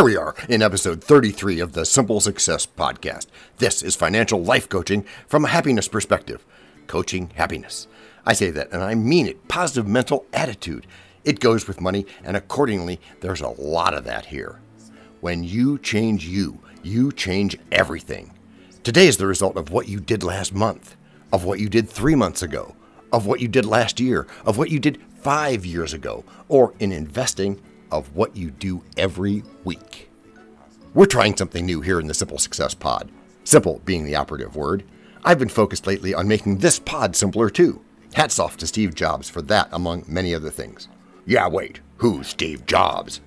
Here we are in episode 33 of the Simple Success Podcast. This is financial life coaching from a happiness perspective. Coaching happiness. I say that and I mean it. Positive mental attitude. It goes with money, and accordingly, there's a lot of that here. When you change you, you change everything. Today is the result of what you did last month, of what you did three months ago, of what you did last year, of what you did five years ago, or in investing, of what you do every week. We're trying something new here in the Simple Success Pod. Simple being the operative word. I've been focused lately on making this pod simpler too. Hats off to Steve Jobs for that, among many other things. Yeah, wait, who's Steve Jobs?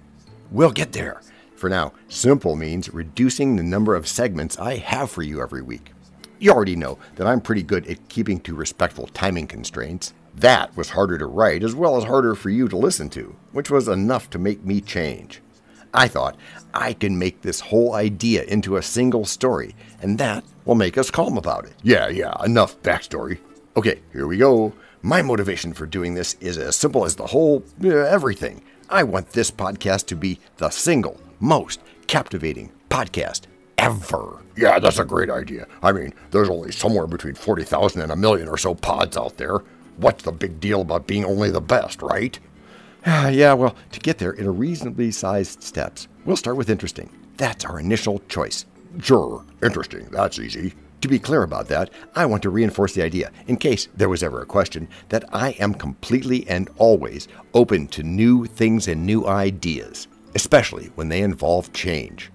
We'll get there. For now, simple means reducing the number of segments I have for you every week. You already know that I'm pretty good at keeping to respectful timing constraints. That was harder to write as well as harder for you to listen to, which was enough to make me change. I thought I can make this whole idea into a single story, and that will make us calm about it. Yeah, yeah, enough backstory. Okay, here we go. My motivation for doing this is as simple as the whole uh, everything. I want this podcast to be the single most captivating podcast ever. Yeah, that's a great idea. I mean, there's only somewhere between 40,000 and a million or so pods out there. What's the big deal about being only the best, right? yeah, well, to get there in a reasonably sized steps, we'll start with interesting. That's our initial choice. Sure, interesting. That's easy. To be clear about that, I want to reinforce the idea, in case there was ever a question, that I am completely and always open to new things and new ideas, especially when they involve change.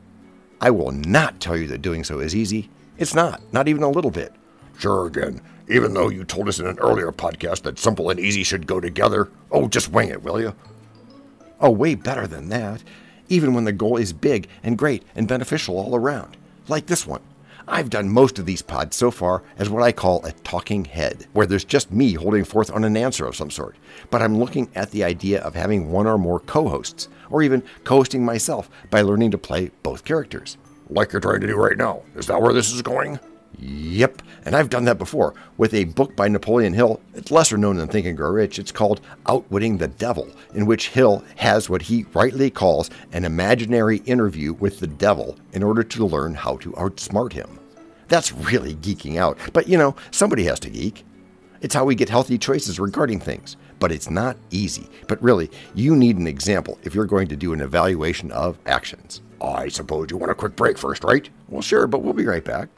I will not tell you that doing so is easy. It's not, not even a little bit. Sure, again, even though you told us in an earlier podcast that simple and easy should go together. Oh, just wing it, will you? Oh, way better than that. Even when the goal is big and great and beneficial all around. Like this one. I've done most of these pods so far as what I call a talking head, where there's just me holding forth on an answer of some sort. But I'm looking at the idea of having one or more co hosts, or even co hosting myself by learning to play both characters. Like you're trying to do right now. Is that where this is going? Yep, and I've done that before with a book by Napoleon Hill. It's lesser known than Think and Grow Rich. It's called Outwitting the Devil, in which Hill has what he rightly calls an imaginary interview with the devil in order to learn how to outsmart him. That's really geeking out, but you know, somebody has to geek. It's how we get healthy choices regarding things, but it's not easy. But really, you need an example if you're going to do an evaluation of actions. I suppose you want a quick break first, right? Well, sure, but we'll be right back.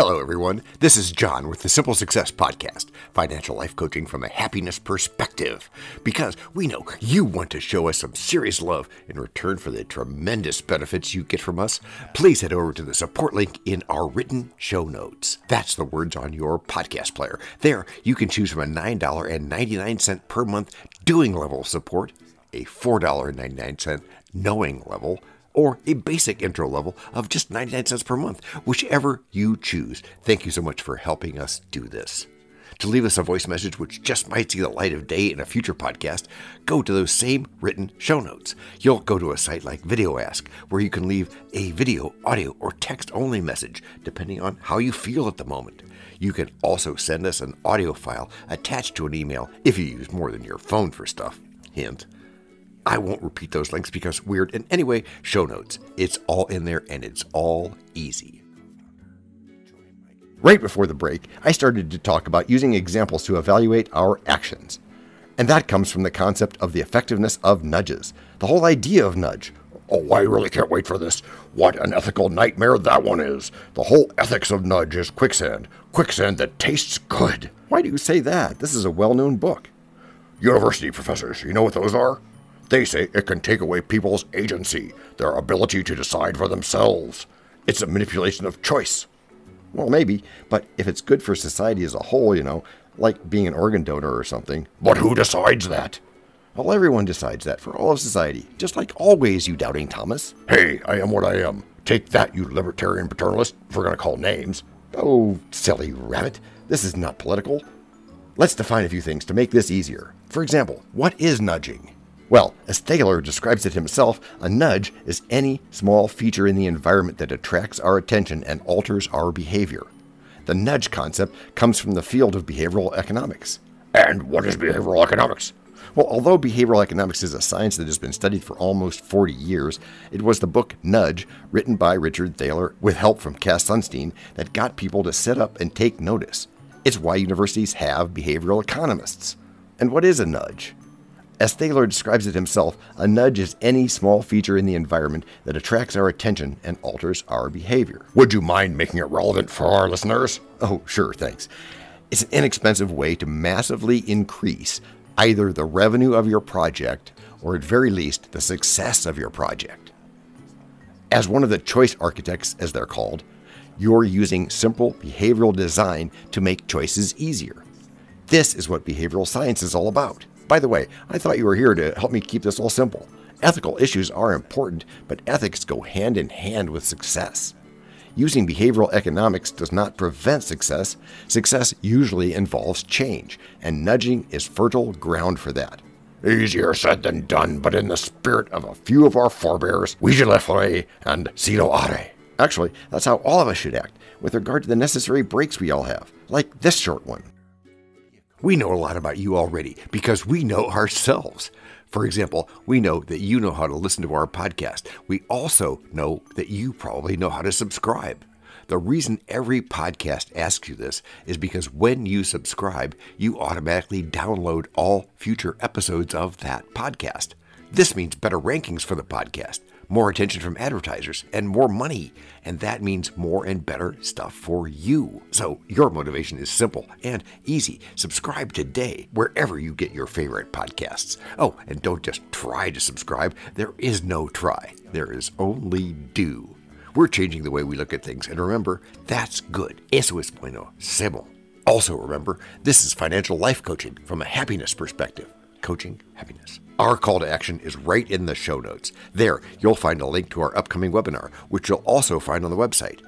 Hello, everyone. This is John with the Simple Success Podcast, financial life coaching from a happiness perspective. Because we know you want to show us some serious love in return for the tremendous benefits you get from us. Please head over to the support link in our written show notes. That's the words on your podcast player. There, you can choose from a $9.99 per month doing level support, a $4.99 knowing level, or a basic intro level of just 99 cents per month, whichever you choose. Thank you so much for helping us do this. To leave us a voice message which just might see the light of day in a future podcast, go to those same written show notes. You'll go to a site like VideoAsk, where you can leave a video, audio, or text only message, depending on how you feel at the moment. You can also send us an audio file attached to an email if you use more than your phone for stuff. Hint. I won't repeat those links because weird. And anyway, show notes. It's all in there and it's all easy. Right before the break, I started to talk about using examples to evaluate our actions. And that comes from the concept of the effectiveness of nudges, the whole idea of nudge. Oh, I really can't wait for this. What an ethical nightmare that one is. The whole ethics of nudge is quicksand. Quicksand that tastes good. Why do you say that? This is a well known book. University professors, you know what those are? They say it can take away people's agency, their ability to decide for themselves. It's a manipulation of choice. Well, maybe, but if it's good for society as a whole, you know, like being an organ donor or something. But who decides that? Well, everyone decides that for all of society, just like always, you doubting Thomas. Hey, I am what I am. Take that, you libertarian paternalist, if we're going to call names. Oh, silly rabbit. This is not political. Let's define a few things to make this easier. For example, what is nudging? Well, as Thaler describes it himself, a nudge is any small feature in the environment that attracts our attention and alters our behavior. The nudge concept comes from the field of behavioral economics. And what is behavioral economics? Well, although behavioral economics is a science that has been studied for almost 40 years, it was the book Nudge, written by Richard Thaler with help from Cass Sunstein, that got people to sit up and take notice. It's why universities have behavioral economists. And what is a nudge? As Thaler describes it himself, a nudge is any small feature in the environment that attracts our attention and alters our behavior. Would you mind making it relevant for our listeners? Oh, sure, thanks. It's an inexpensive way to massively increase either the revenue of your project or, at very least, the success of your project. As one of the choice architects, as they're called, you're using simple behavioral design to make choices easier. This is what behavioral science is all about. By the way, I thought you were here to help me keep this all simple. Ethical issues are important, but ethics go hand in hand with success. Using behavioral economics does not prevent success. Success usually involves change, and nudging is fertile ground for that. Easier said than done, but in the spirit of a few of our forebears, Vigilefere and Siloare. Actually, that's how all of us should act, with regard to the necessary breaks we all have, like this short one. We know a lot about you already because we know ourselves. For example, we know that you know how to listen to our podcast. We also know that you probably know how to subscribe. The reason every podcast asks you this is because when you subscribe, you automatically download all future episodes of that podcast. This means better rankings for the podcast more attention from advertisers, and more money. And that means more and better stuff for you. So your motivation is simple and easy. Subscribe today wherever you get your favorite podcasts. Oh, and don't just try to subscribe. There is no try, there is only do. We're changing the way we look at things, and remember, that's good. Eso es bueno. Sebo. Also, remember, this is financial life coaching from a happiness perspective. Coaching happiness. Our call to action is right in the show notes. There, you'll find a link to our upcoming webinar, which you'll also find on the website.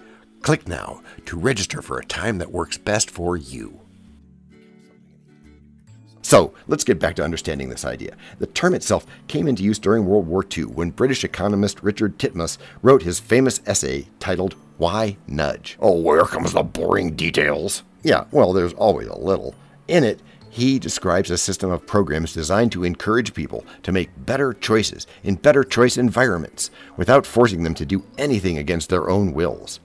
Click now to register for a time that works best for you. So, let's get back to understanding this idea. The term itself came into use during World War II when British economist Richard Titmuss wrote his famous essay titled Why Nudge? Oh, where comes the boring details? Yeah, well, there's always a little. In it, he describes a system of programs designed to encourage people to make better choices in better choice environments without forcing them to do anything against their own wills.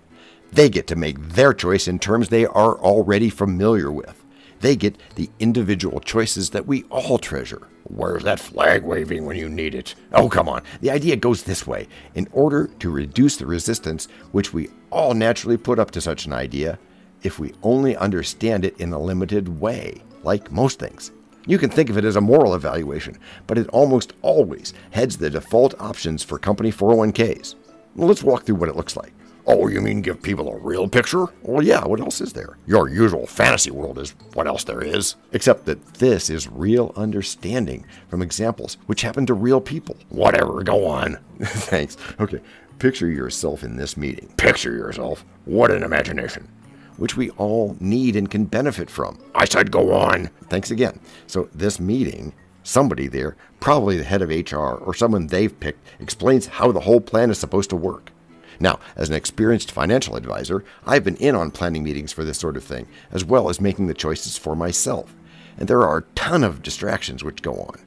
They get to make their choice in terms they are already familiar with. They get the individual choices that we all treasure. Where's that flag waving when you need it? Oh, come on. The idea goes this way. In order to reduce the resistance which we all naturally put up to such an idea, if we only understand it in a limited way, like most things. You can think of it as a moral evaluation, but it almost always heads the default options for company 401ks. Well, let's walk through what it looks like. Oh, you mean give people a real picture? Well, yeah, what else is there? Your usual fantasy world is what else there is. Except that this is real understanding from examples which happen to real people. Whatever, go on. Thanks. Okay, picture yourself in this meeting. Picture yourself? What an imagination which we all need and can benefit from. I said go on. Thanks again. So, this meeting, somebody there, probably the head of HR or someone they've picked, explains how the whole plan is supposed to work. Now, as an experienced financial advisor, I've been in on planning meetings for this sort of thing, as well as making the choices for myself. And there are a ton of distractions which go on.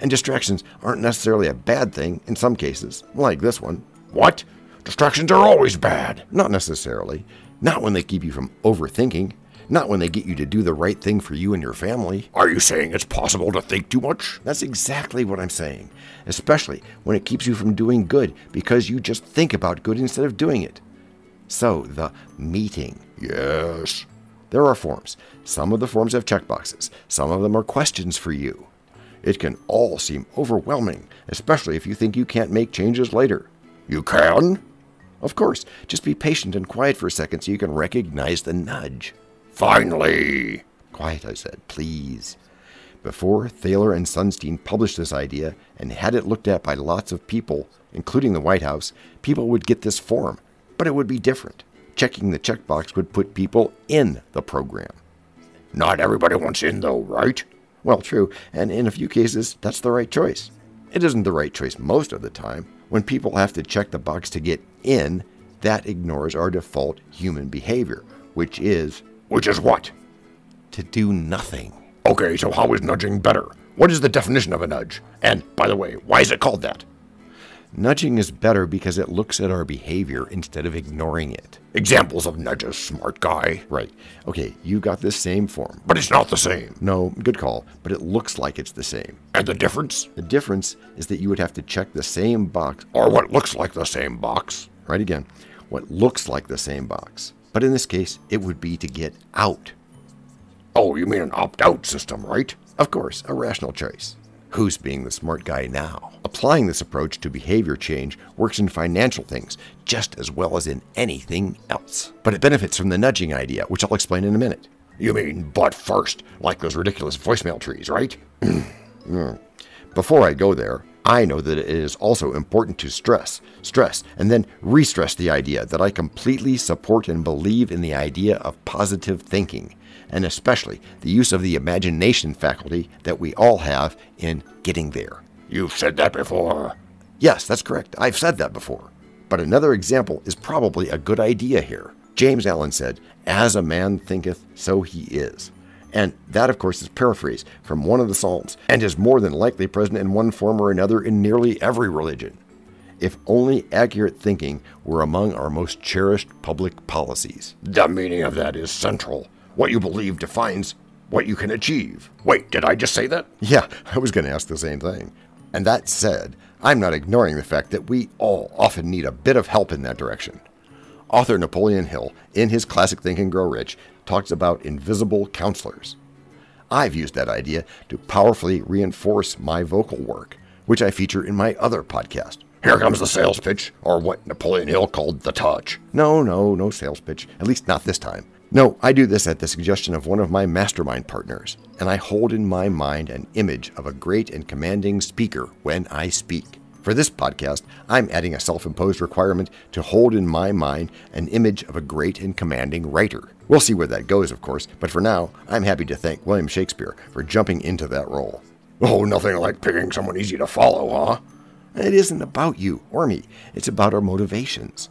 And distractions aren't necessarily a bad thing in some cases, like this one. What? Distractions are always bad. Not necessarily. Not when they keep you from overthinking. Not when they get you to do the right thing for you and your family. Are you saying it's possible to think too much? That's exactly what I'm saying. Especially when it keeps you from doing good because you just think about good instead of doing it. So, the meeting. Yes. There are forms. Some of the forms have checkboxes, some of them are questions for you. It can all seem overwhelming, especially if you think you can't make changes later. You can? Of course, just be patient and quiet for a second so you can recognize the nudge. Finally! Quiet, I said, please. Before Thaler and Sunstein published this idea and had it looked at by lots of people, including the White House, people would get this form, but it would be different. Checking the checkbox would put people in the program. Not everybody wants in, though, right? Well, true, and in a few cases, that's the right choice. It isn't the right choice most of the time, when people have to check the box to get in, that ignores our default human behavior, which is. Which is what? To do nothing. Okay, so how is nudging better? What is the definition of a nudge? And, by the way, why is it called that? Nudging is better because it looks at our behavior instead of ignoring it. Examples of nudges, smart guy. Right. Okay, you got this same form. But it's not the same. No, good call, but it looks like it's the same. And the difference? The difference is that you would have to check the same box, Or what looks like the same box. right again, what looks like the same box. But in this case, it would be to get out. Oh, you mean an opt out system, right? Of course, a rational choice. Who's being the smart guy now? Applying this approach to behavior change works in financial things just as well as in anything else. But it benefits from the nudging idea, which I'll explain in a minute. You mean but first, like those ridiculous voicemail trees, right? Hmm. Before I go there, I know that it is also important to stress, stress, and then re stress the idea that I completely support and believe in the idea of positive thinking, and especially the use of the imagination faculty that we all have in getting there. You've said that before. Yes, that's correct. I've said that before. But another example is probably a good idea here. James Allen said, As a man thinketh, so he is. And that, of course, is paraphrased from one of the Psalms and is more than likely present in one form or another in nearly every religion. If only accurate thinking were among our most cherished public policies. The meaning of that is central. What you believe defines what you can achieve. Wait, did I just say that? Yeah, I was going to ask the same thing. And that said, I'm not ignoring the fact that we all often need a bit of help in that direction. Author Napoleon Hill, in his classic Think and Grow Rich, talks about invisible counselors. I've used that idea to powerfully reinforce my vocal work, which I feature in my other podcast. Here comes the sales pitch, or what Napoleon Hill called the touch. No, no, no sales pitch, at least not this time. No, I do this at the suggestion of one of my mastermind partners, and I hold in my mind an image of a great and commanding speaker when I speak. For this podcast, I'm adding a self imposed requirement to hold in my mind an image of a great and commanding writer. We'll see where that goes, of course, but for now, I'm happy to thank William Shakespeare for jumping into that role. Oh, nothing like picking someone easy to follow, huh? It isn't about you or me, it's about our motivations.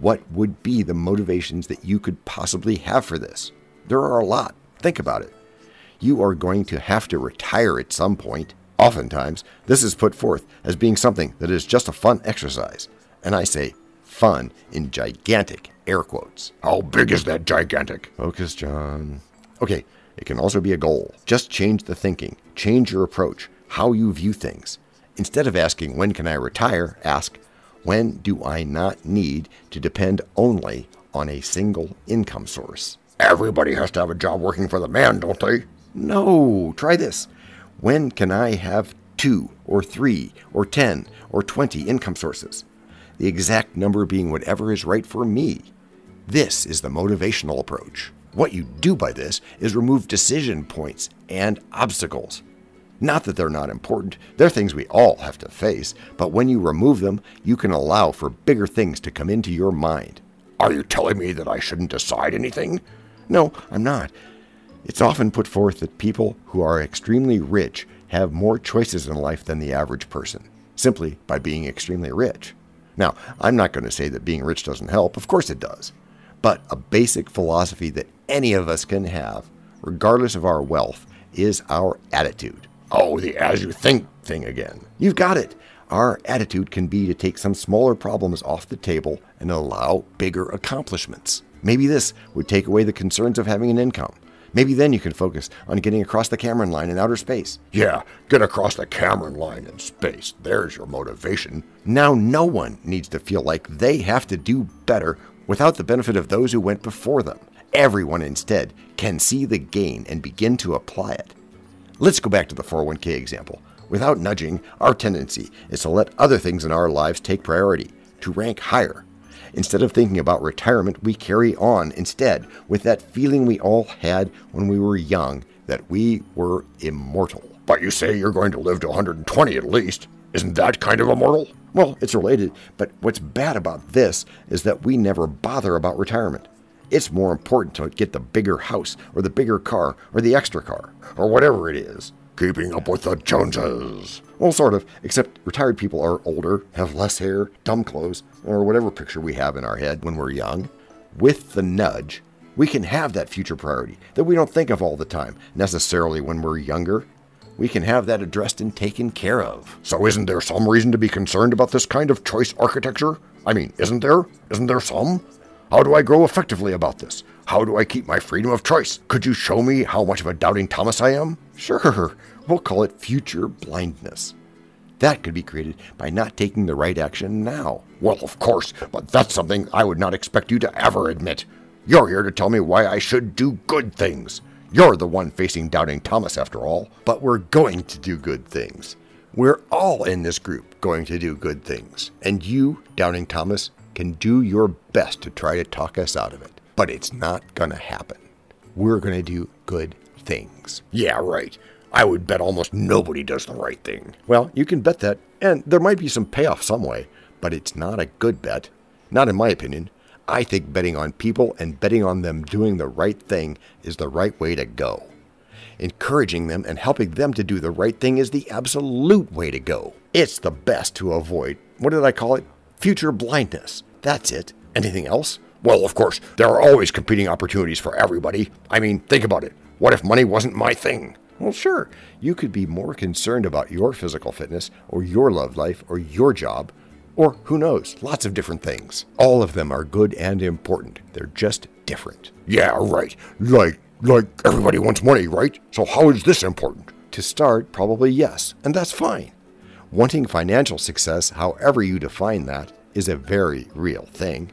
What would be the motivations that you could possibly have for this? There are a lot. Think about it. You are going to have to retire at some point. Oftentimes, this is put forth as being something that is just a fun exercise. And I say fun in gigantic air quotes. How big is that gigantic? Focus, John. Okay, it can also be a goal. Just change the thinking, change your approach, how you view things. Instead of asking, when can I retire, ask, when do I not need to depend only on a single income source? Everybody has to have a job working for the man, don't they? No, try this. When can I have two or three or 10 or 20 income sources? The exact number being whatever is right for me. This is the motivational approach. What you do by this is remove decision points and obstacles. Not that they're not important, they're things we all have to face, but when you remove them, you can allow for bigger things to come into your mind. Are you telling me that I shouldn't decide anything? No, I'm not. It's often put forth that people who are extremely rich have more choices in life than the average person, simply by being extremely rich. Now, I'm not going to say that being rich doesn't help, of course it does. But a basic philosophy that any of us can have, regardless of our wealth, is our attitude. Oh, the as you think thing again. You've got it. Our attitude can be to take some smaller problems off the table and allow bigger accomplishments. Maybe this would take away the concerns of having an income. Maybe then you can focus on getting across the Kármán line in outer space. Yeah, get across the Kármán line in space. There's your motivation. Now, no one needs to feel like they have to do better without the benefit of those who went before them. Everyone instead can see the gain and begin to apply it. Let's go back to the 401k example. Without nudging, our tendency is to let other things in our lives take priority, to rank higher. Instead of thinking about retirement, we carry on instead with that feeling we all had when we were young that we were immortal. But you say you're going to live to 120 at least. Isn't that kind of immortal? Well, it's related, but what's bad about this is that we never bother about retirement. It's more important to get the bigger house, or the bigger car, or the extra car, or whatever it is. Keeping up with the Joneses. Well, sort of, except retired people are older, have less hair, dumb clothes, or whatever picture we have in our head when we're young. With the nudge, we can have that future priority that we don't think of all the time, necessarily when we're younger. we can have that addressed and taken care of. So isn't there some reason to be concerned about this kind of choice architecture? I mean, isn't there? Isn't there some? How do I grow effectively about this? How do I keep my freedom of choice? Could you show me how much of a doubting Thomas I am? Sure, we'll call it future blindness. That could be created by not taking the right action now. Well, of course, but that's something I would not expect you to ever admit. You're here to tell me why I should do good things. You're the one facing Doubting Thomas, after all. But we're going to do good things. We're all in this group going to do good things. And you, Doubting Thomas, can do your best to try to talk us out of it. But it's not going to happen. We're going to do good things. Yeah, right. I would bet almost nobody does the right thing. Well, you can bet that, and there might be some payoff some way, but it's not a good bet. Not in my opinion. I think betting on people and betting on them doing the right thing is the right way to go. Encouraging them and helping them to do the right thing is the absolute way to go. It's the best to avoid, what did I call it? Future blindness. That's it. Anything else? Well, of course, there are always competing opportunities for everybody. I mean, think about it. What if money wasn't my thing? Well, sure, you could be more concerned about your physical fitness or your love life or your job or who knows, lots of different things. All of them are good and important. They're just different. Yeah, right. Like, like everybody wants money, right? So how is this important? To start, probably yes, and that's fine. Wanting financial success, however you define that, is a very real thing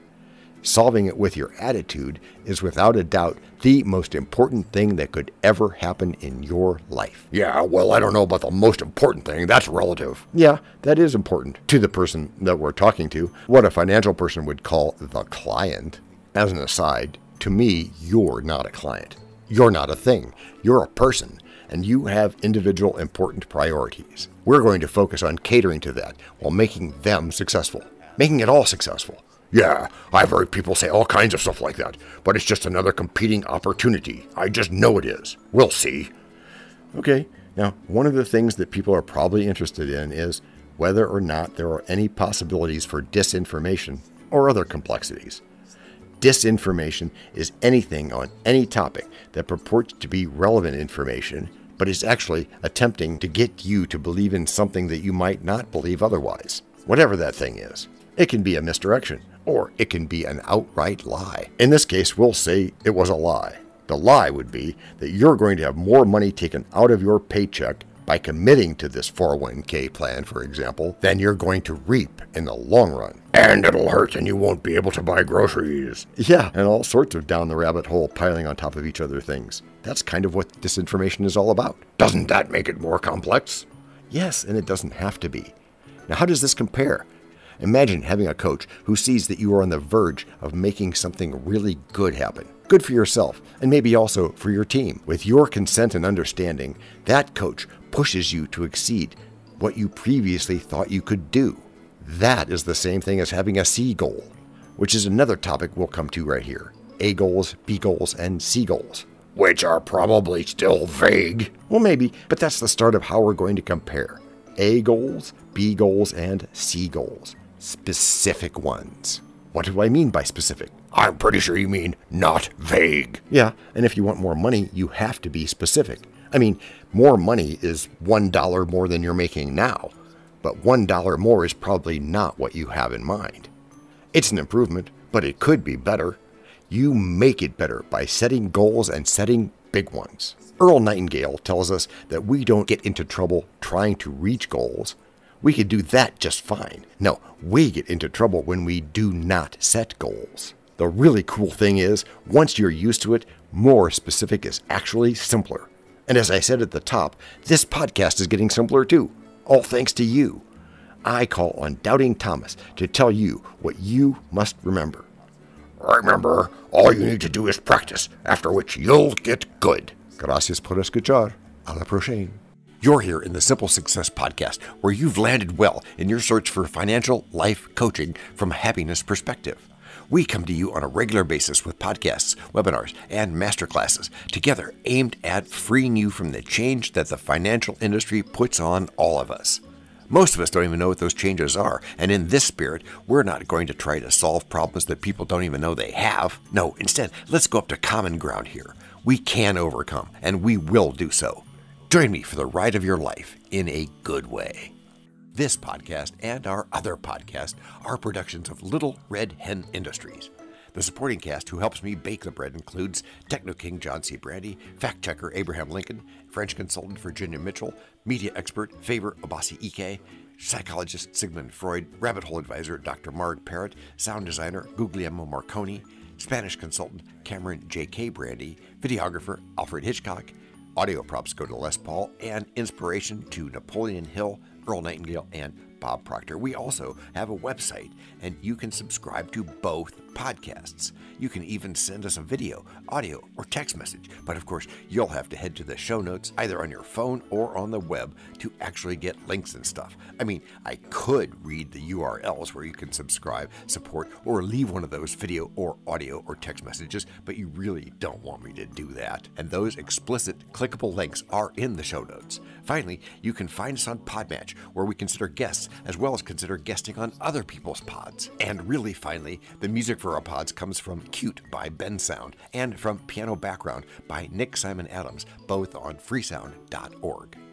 solving it with your attitude is without a doubt the most important thing that could ever happen in your life. Yeah, well, I don't know about the most important thing. That's relative. Yeah, that is important to the person that we're talking to, what a financial person would call the client. As an aside, to me, you're not a client. You're not a thing. You're a person, and you have individual important priorities. We're going to focus on catering to that while making them successful, making it all successful. Yeah, I've heard people say all kinds of stuff like that, but it's just another competing opportunity. I just know it is. We'll see. Okay, now, one of the things that people are probably interested in is whether or not there are any possibilities for disinformation or other complexities. Disinformation is anything on any topic that purports to be relevant information, but is actually attempting to get you to believe in something that you might not believe otherwise, whatever that thing is. It can be a misdirection, or it can be an outright lie. In this case, we'll say it was a lie. The lie would be that you're going to have more money taken out of your paycheck by committing to this 401k plan, for example, than you're going to reap in the long run. And it'll hurt and you won't be able to buy groceries. Yeah, and all sorts of down the rabbit hole piling on top of each other things. That's kind of what disinformation is all about. Doesn't that make it more complex? Yes, and it doesn't have to be. Now, how does this compare? Imagine having a coach who sees that you are on the verge of making something really good happen. Good for yourself, and maybe also for your team. With your consent and understanding, that coach pushes you to exceed what you previously thought you could do. That is the same thing as having a C goal, which is another topic we'll come to right here A goals, B goals, and C goals. Which are probably still vague. Well, maybe, but that's the start of how we're going to compare A goals, B goals, and C goals specific ones. What do I mean by specific? I'm pretty sure you mean not vague. Yeah, and if you want more money, you have to be specific. I mean, more money is $1 more than you're making now, but $1 more is probably not what you have in mind. It's an improvement, but it could be better. You make it better by setting goals and setting big ones. Earl Nightingale tells us that we don't get into trouble trying to reach goals, we could do that just fine. No, we get into trouble when we do not set goals. The really cool thing is, once you're used to it, more specific is actually simpler. And as I said at the top, this podcast is getting simpler too, all thanks to you. I call on Doubting Thomas to tell you what you must remember. Remember, all you need to do is practice, after which you'll get good. Gracias por escuchar. A la prochaine. You're here in the Simple Success Podcast, where you've landed well in your search for financial life coaching from a happiness perspective. We come to you on a regular basis with podcasts, webinars, and masterclasses, together aimed at freeing you from the change that the financial industry puts on all of us. Most of us don't even know what those changes are, and in this spirit, we're not going to try to solve problems that people don't even know they have. No, instead, let's go up to common ground here. We can overcome, and we will do so. Join me for the ride of your life in a good way. This podcast and our other podcast are productions of Little Red Hen Industries. The supporting cast who helps me bake the bread includes Techno King John C. Brandy, fact checker Abraham Lincoln, French consultant Virginia Mitchell, media expert Favor Abasi Ike, psychologist Sigmund Freud, rabbit hole advisor Dr. Marg Parrott, sound designer Guglielmo Marconi, Spanish consultant Cameron J.K. Brandy, videographer Alfred Hitchcock, audio props go to Les Paul, and inspiration to Napoleon Hill, Earl Nightingale, and Bob Proctor. We also have a website, and you can subscribe to both podcasts. You can even send us a video, audio, or text message. But of course, you'll have to head to the show notes either on your phone or on the web to actually get links and stuff. I mean, I could read the URLs where you can subscribe, support, or leave one of those video or audio or text messages, but you really don't want me to do that. And those explicit clickable links are in the show notes. Finally, you can find us on Podmatch, where we consider guests as well as consider guesting on other people's pods. And really, finally, the music for our pods comes from Cute by Bensound and from Piano Background by Nick Simon Adams, both on freesound.org.